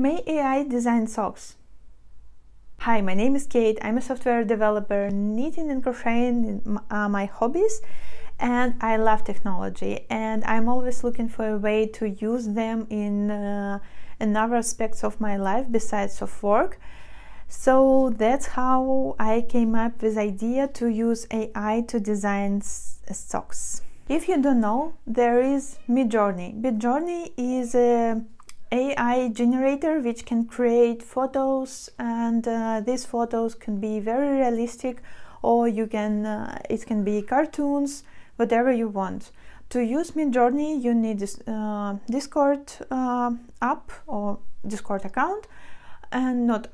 May AI design socks? Hi, my name is Kate. I'm a software developer. Knitting and crocheting are my hobbies, and I love technology. And I'm always looking for a way to use them in uh, another aspects of my life besides of work. So that's how I came up with the idea to use AI to design socks. If you don't know, there is Midjourney. Midjourney is a AI generator which can create photos and uh, these photos can be very realistic or you can uh, it can be cartoons whatever you want. To use midjourney you need this uh, discord uh, app or discord account and not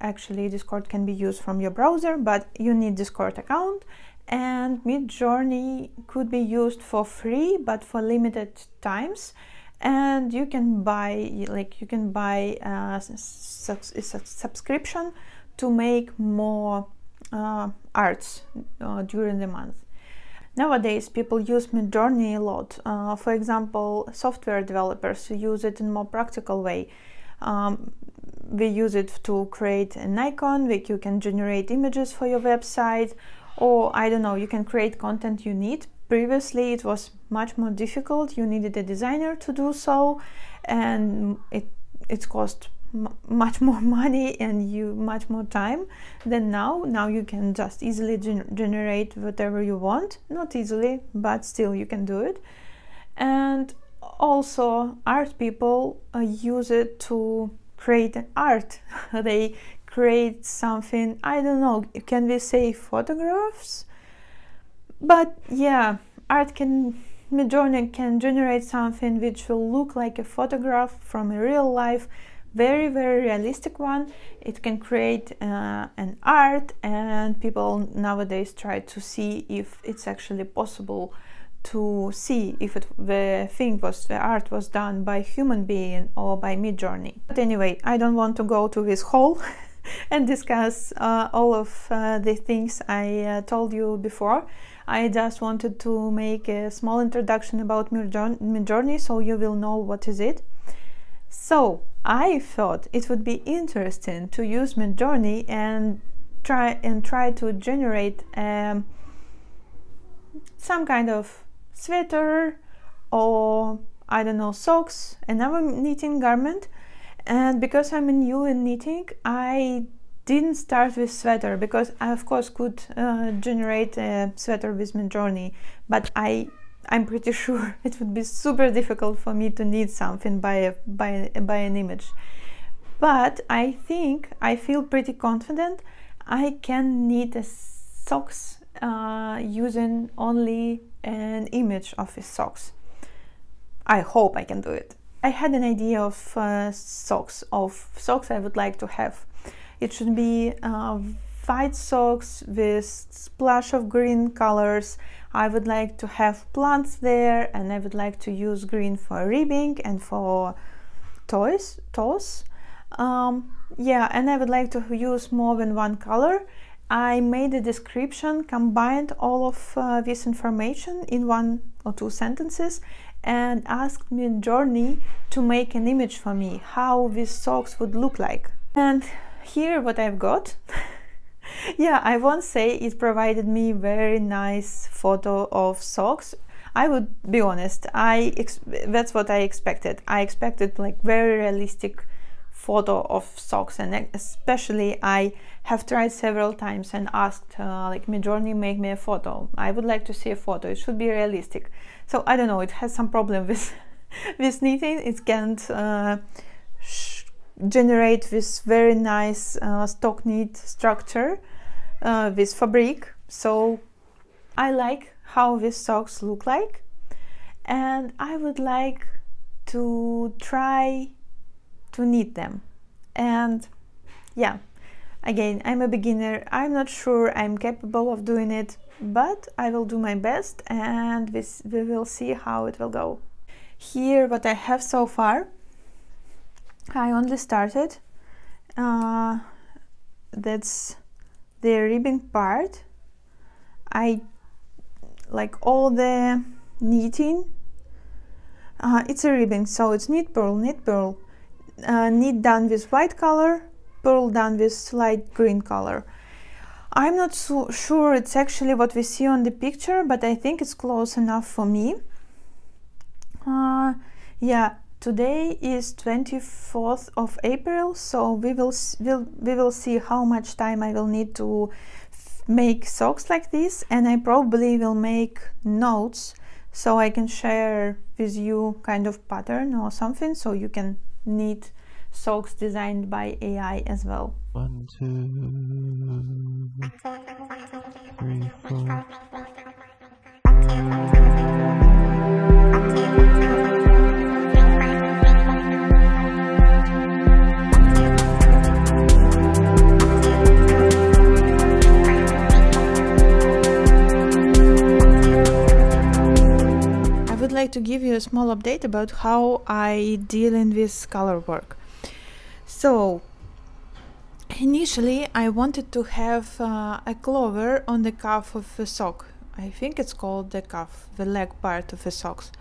actually discord can be used from your browser but you need discord account and midjourney could be used for free but for limited times and you can buy like you can buy a, subscription to make more uh, arts uh, during the month. Nowadays people use midjourney a lot. Uh, for example software developers use it in more practical way. Um, we use it to create an icon where you can generate images for your website or i don't know you can create content you need previously it was much more difficult. You needed a designer to do so and it it cost much more money and you much more time than now. Now you can just easily gen generate whatever you want. Not easily but still you can do it. And also art people uh, use it to create art. They create something i don't know can we say photographs but yeah, art can Midjourney can generate something which will look like a photograph from a real life, very very realistic one. It can create uh, an art, and people nowadays try to see if it's actually possible to see if it, the thing was the art was done by human being or by Midjourney. But anyway, I don't want to go to this hole. and discuss uh, all of uh, the things I uh, told you before. I just wanted to make a small introduction about Midjourney so you will know what is it. So I thought it would be interesting to use Midjourney and try and try to generate um, some kind of sweater or I don't know socks, another knitting garment. And because I'm new in knitting, I didn't start with sweater because I of course could uh, generate a sweater with Midjourney, but I I'm pretty sure it would be super difficult for me to knit something by a, by by an image. But I think I feel pretty confident I can knit a socks uh, using only an image of his socks. I hope I can do it. I had an idea of uh, socks of socks I would like to have it should be uh, white socks with splash of green colors. I would like to have plants there and I would like to use green for ribbing and for toys, toes. Um, yeah, and I would like to use more than one color. I made a description, combined all of uh, this information in one or two sentences and asked Midjourney to make an image for me, how these socks would look like. And here what I've got. Yeah I won't say it provided me very nice photo of socks. I would be honest I that's what I expected. I expected like very realistic photo of socks and especially I have tried several times and asked uh, like Midjourney make me a photo. I would like to see a photo. It should be realistic. So I don't know it has some problem with with knitting. It can't uh, generate this very nice uh, knit structure uh, with fabric. So I like how these socks look like. And I would like to try to knit them. And yeah again I'm a beginner. I'm not sure I'm capable of doing it but I will do my best and this, we will see how it will go. Here what I have so far I only started uh, that's the ribbing part I like all the knitting uh, it's a ribbing so it's knit purl knit purl uh, knit done with white color, purl done with light green color. I'm not so sure it's actually what we see on the picture, but I think it's close enough for me. Uh, yeah, today is 24th of April, so we will, we'll, we will see how much time I will need to make socks like this and I probably will make notes so I can share with you kind of pattern or something so you can knit socks designed by AI as well. One, two, three, four. Like to give you a small update about how I deal in this color work. So initially I wanted to have uh, a clover on the cuff of a sock. I think it's called the cuff, the leg part of the socks.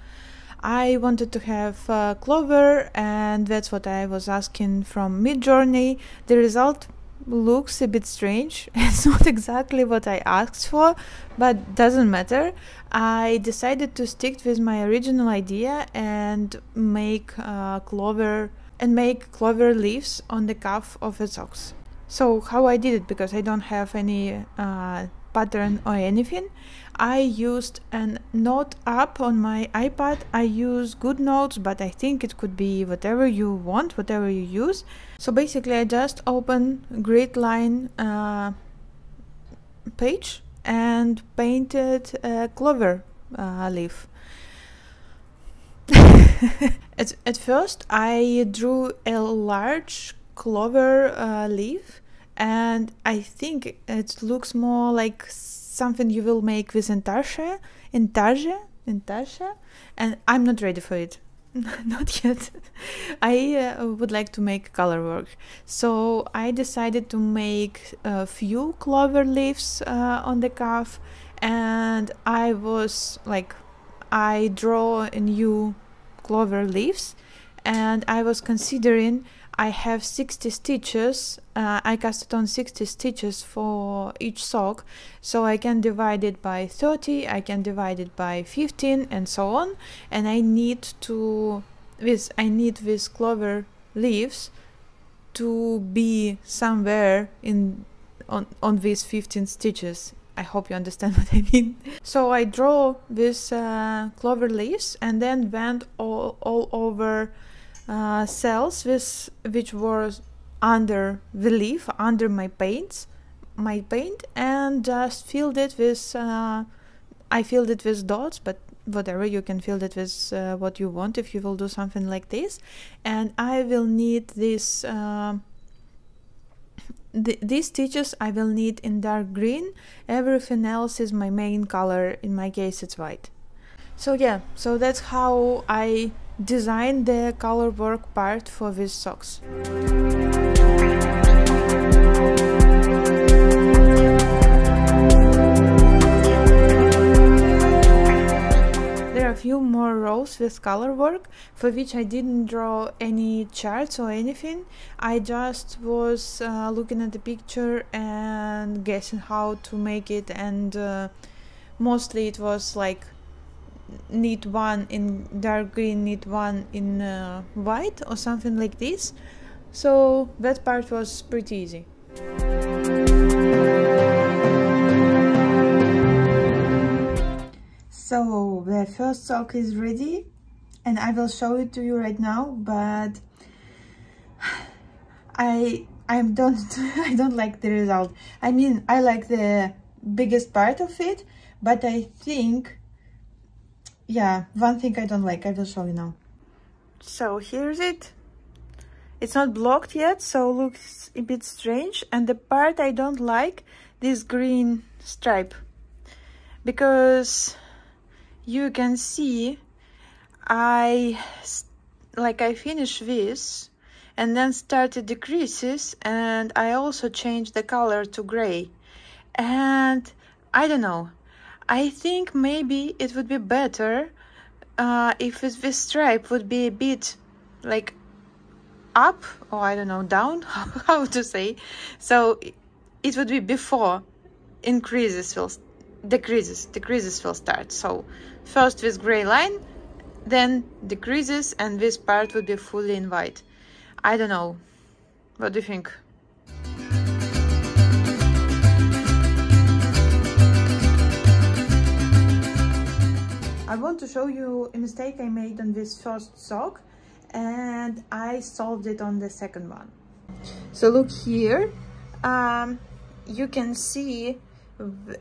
I wanted to have a clover and that's what I was asking from Midjourney. The result looks a bit strange. It's not exactly what I asked for, but doesn't matter. I decided to stick with my original idea and make uh, clover and make clover leaves on the cuff of the socks. So how I did it because I don't have any uh, pattern or anything. I used a note app on my iPad. I use GoodNotes, but I think it could be whatever you want, whatever you use. So basically, I just open grid line uh, page and painted a clover uh, leaf. at, at first, I drew a large clover uh, leaf and I think it looks more like something you will make with intarsia, intarsia, intarsia, and I'm not ready for it. not yet. I uh, would like to make color work, so I decided to make a few clover leaves uh, on the cuff, and I was like, I draw a new clover leaves, and I was considering I have 60 stitches uh, I casted on 60 stitches for each sock. So I can divide it by 30 I can divide it by 15 and so on. And I need to this I need these clover leaves to be somewhere in on, on these 15 stitches. I hope you understand what I mean. So I draw these uh, clover leaves and then went all, all over uh, cells with, which were under the leaf, under my paints, my paint, and just filled it with. Uh, I filled it with dots, but whatever you can fill it with uh, what you want if you will do something like this. And I will need this. Uh, these stitches I will need in dark green everything else is my main color in my case it's white so yeah so that's how I design the color work part for these socks. There are a few more rows with color work for which I didn't draw any charts or anything. I just was uh, looking at the picture and guessing how to make it and uh, mostly it was like knit one in dark green knit one in uh, white or something like this. So that part was pretty easy. So the first sock is ready and I will show it to you right now but I I don't I don't like the result. I mean I like the biggest part of it but I think yeah, one thing I don't like, I will show you now. So here's it. It's not blocked yet, so looks a bit strange. And the part I don't like, this green stripe. Because you can see, I, like I finished this and then started the creases and I also changed the color to gray. And I don't know, I think maybe it would be better uh, if this stripe would be a bit like up or I don't know down how to say. So it would be before increases will decreases decreases will start. So first with gray line then decreases and this part would be fully in white. I don't know. What do you think I want to show you a mistake I made on this first sock and I solved it on the second one. So look here, um, you can see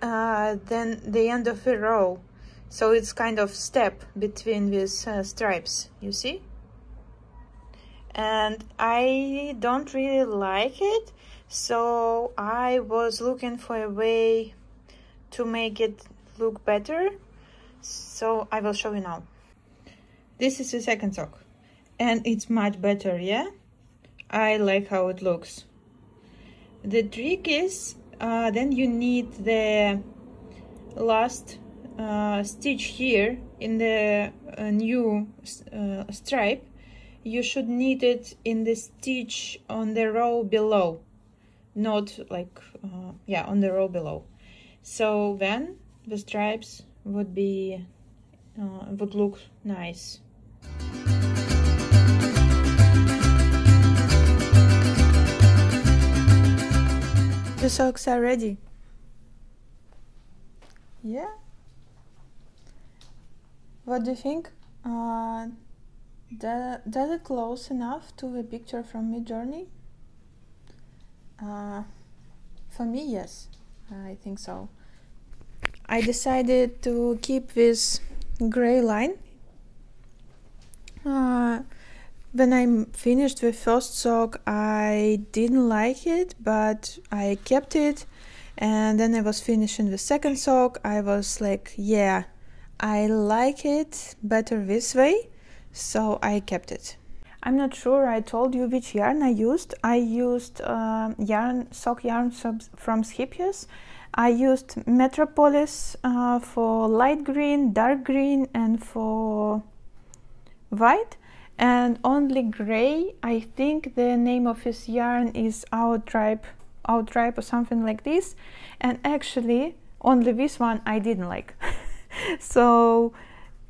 uh, then the end of a row. So it's kind of step between these uh, stripes, you see? And I don't really like it, so I was looking for a way to make it look better. So I will show you now. This is the second sock. And it's much better yeah? I like how it looks. The trick is uh, then you need the last uh, stitch here in the uh, new uh, stripe. You should knit it in the stitch on the row below. Not like uh, yeah on the row below. So then the stripes would be uh, would look nice The socks are ready. Yeah. What do you think? Uh, does, does it close enough to the picture from Midjourney? Uh, for me, yes. I think so. I decided to keep this gray line. Uh, when I finished the first sock, I didn't like it, but I kept it. And then I was finishing the second sock. I was like, yeah, I like it better this way. So I kept it. I'm not sure I told you which yarn I used. I used uh, yarn, sock yarn from Scheepjes. I used Metropolis uh, for light green, dark green, and for white. And only gray i think the name of his yarn is our tribe or something like this. And actually only this one i didn't like. So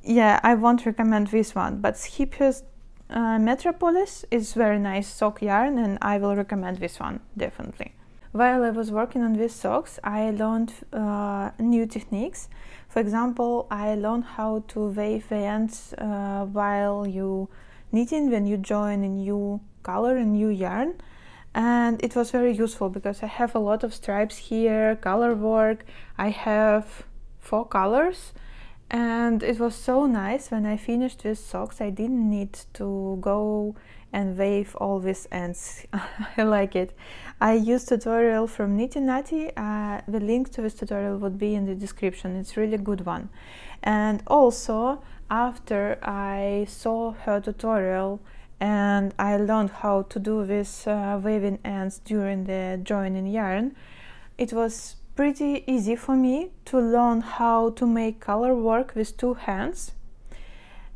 yeah i won't recommend this one. But Scheepjes uh, metropolis is very nice sock yarn and i will recommend this one definitely while i was working on these socks i learned uh, new techniques for example i learned how to wave the ends uh, while you knitting when you join a new color, a new yarn. And it was very useful because I have a lot of stripes here, color work. I have four colors and it was so nice when I finished these socks. I didn't need to go and wave all these ends. I like it. I used tutorial from Knitty Natty. Uh, the link to this tutorial would be in the description. It's really good one. And also after I saw her tutorial and I learned how to do this uh, waving ends during the joining yarn, it was pretty easy for me to learn how to make color work with two hands.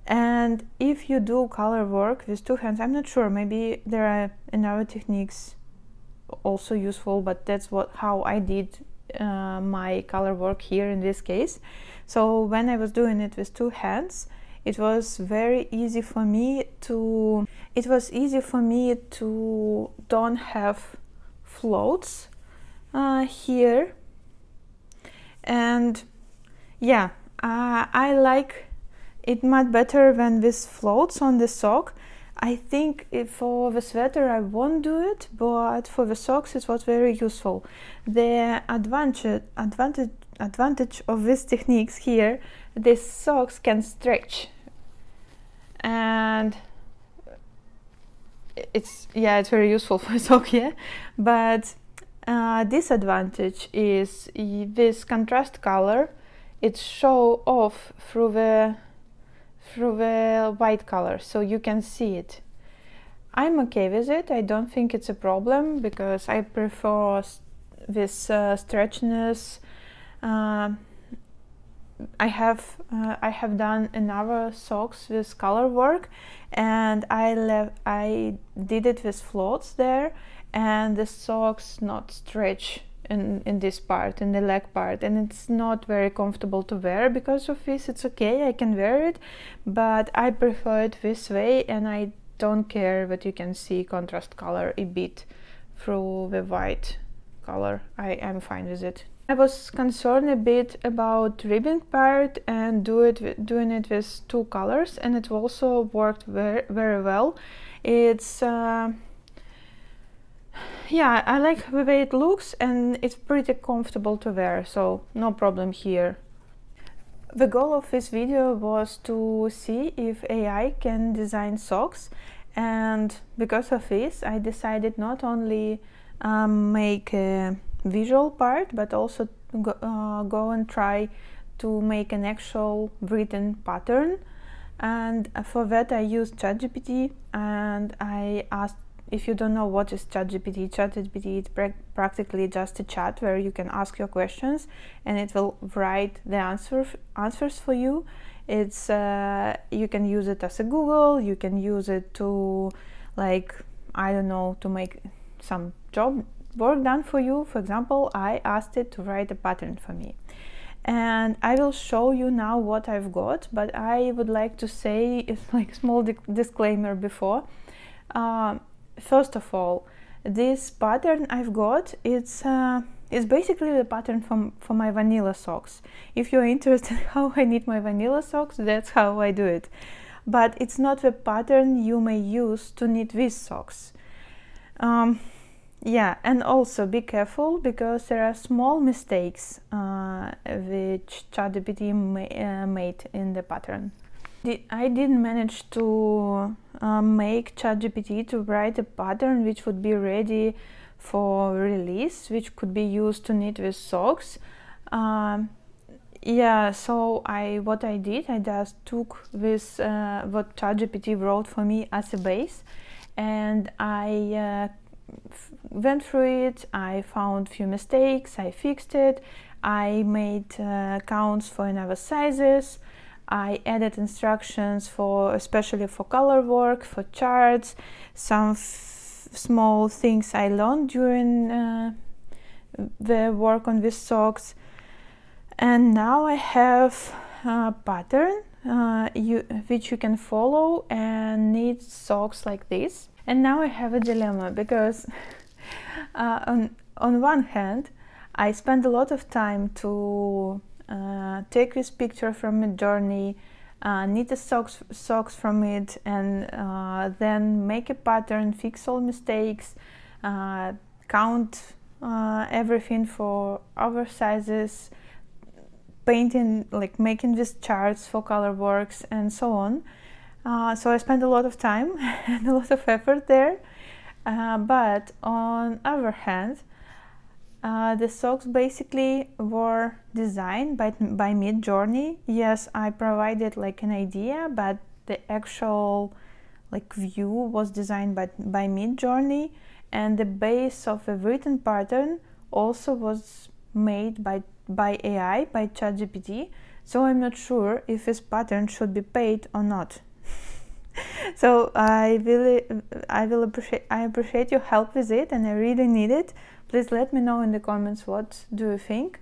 And if you do color work with two hands, I'm not sure, maybe there are another techniques also useful, but that's what how I did uh, my color work here in this case. So when I was doing it with two hands, it was very easy for me to it was easy for me to don't have floats uh, here and yeah uh, I like it much better when this floats on the sock I think for the sweater I won't do it but for the socks it was very useful. The advantage advantage advantage of these techniques here these socks can stretch. And it's yeah it's very useful for sock yeah? But uh, disadvantage is this contrast color. It show off through the through the white color so you can see it. I'm okay with it. I don't think it's a problem because I prefer this uh, stretchiness uh, I have uh, I have done another socks with color work, and I left I did it with floats there, and the socks not stretch in in this part in the leg part, and it's not very comfortable to wear because of this. It's okay, I can wear it, but I prefer it this way, and I don't care that you can see contrast color a bit through the white color. I am fine with it. I was concerned a bit about ribbing part and do it doing it with two colors and it also worked very, very well. It's uh, yeah, I like the way it looks and it's pretty comfortable to wear, so no problem here. The goal of this video was to see if AI can design socks and because of this I decided not only um, make a visual part but also go, uh, go and try to make an actual written pattern and for that I used ChatGPT and I asked if you don't know what is ChatGPT, ChatGPT is pra practically just a chat where you can ask your questions and it will write the answer answers for you. It's uh, you can use it as a Google, you can use it to like I don't know to make some job work done for you. For example, I asked it to write a pattern for me. And I will show you now what I've got, but I would like to say it's like small disclaimer before. Uh, first of all, this pattern I've got, it's uh, it's basically the pattern from for my vanilla socks. If you're interested how I knit my vanilla socks, that's how I do it. But it's not the pattern you may use to knit these socks. Um, yeah, and also be careful because there are small mistakes uh, which ChatGPT ma uh, made in the pattern. I didn't manage to uh, make ChatGPT to write a pattern which would be ready for release, which could be used to knit with socks. Um, yeah, so I what I did, I just took this uh, what ChatGPT wrote for me as a base, and I uh, went through it, I found few mistakes, I fixed it, I made uh, counts for another sizes, I added instructions for especially for color work, for charts, some small things I learned during uh, the work on these socks. And now I have a pattern uh, you, which you can follow and knit socks like this. And now I have a dilemma because uh, on, on one hand, I spend a lot of time to uh, take this picture from Midjourney, uh, knit the socks, socks from it, and uh, then make a pattern, fix all mistakes, uh, count uh, everything for other sizes, painting, like making these charts for color works, and so on. Uh, so I spent a lot of time and a lot of effort there. But on other hand, uh, the socks basically were designed by, by Midjourney. Yes, I provided like an idea, but the actual like view was designed by, by Midjourney and the base of a written pattern also was made by, by AI, by ChatGPT. So I'm not sure if this pattern should be paid or not. so I really, I will appreciate, I appreciate your help with it, and I really need it. Please let me know in the comments what do you think.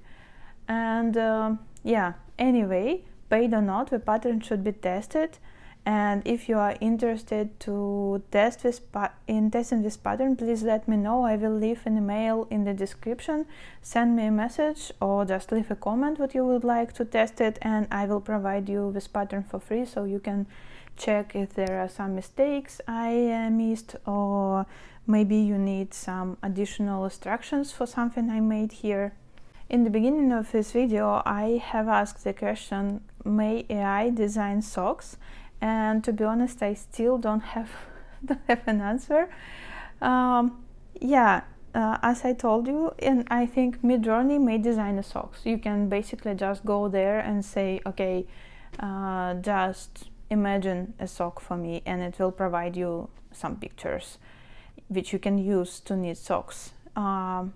And uh, yeah, anyway, paid or not, the pattern should be tested. And if you are interested to test this in testing this pattern, please let me know. I will leave an email in the description. Send me a message or just leave a comment what you would like to test it, and I will provide you this pattern for free so you can check if there are some mistakes I uh, missed or maybe you need some additional instructions for something I made here. In the beginning of this video I have asked the question may AI design socks and to be honest I still don't have, don't have an answer. Um, yeah, uh, as I told you, and I think Midjourney may design the socks. You can basically just go there and say, okay, uh, just imagine a sock for me and it will provide you some pictures which you can use to knit socks. Um,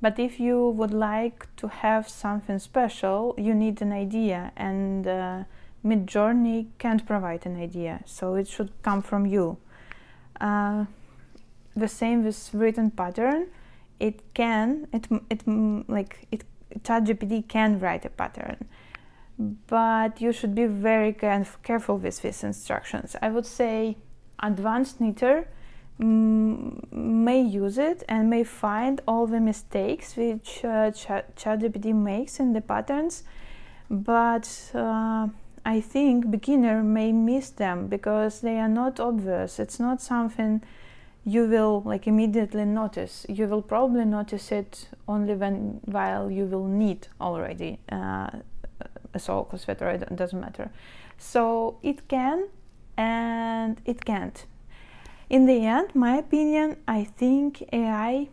but if you would like to have something special you need an idea and uh, midjourney can't provide an idea so it should come from you. Uh, the same with written pattern. It can it it like it ChatGPT can write a pattern but you should be very careful with these instructions. I would say advanced knitter may use it and may find all the mistakes which uh, ChatGPT makes in the patterns but uh, I think beginner may miss them because they are not obvious it's not something you will like immediately notice you will probably notice it only when while you will need already uh, a sock or sweater it doesn't matter so it can and it can't in the end my opinion i think ai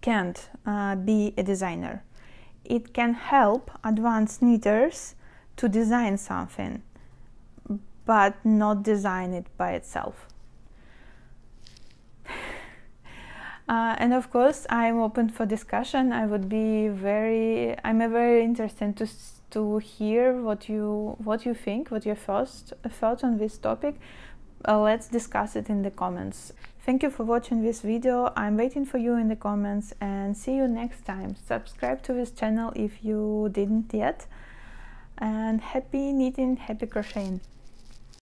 can't uh, be a designer it can help advanced knitters to design something but not design it by itself Uh, and of course, I'm open for discussion. I would be very, I'm very interested to to hear what you what you think, what your first thoughts on this topic. Uh, let's discuss it in the comments. Thank you for watching this video. I'm waiting for you in the comments and see you next time. Subscribe to this channel if you didn't yet. And happy knitting, happy crocheting.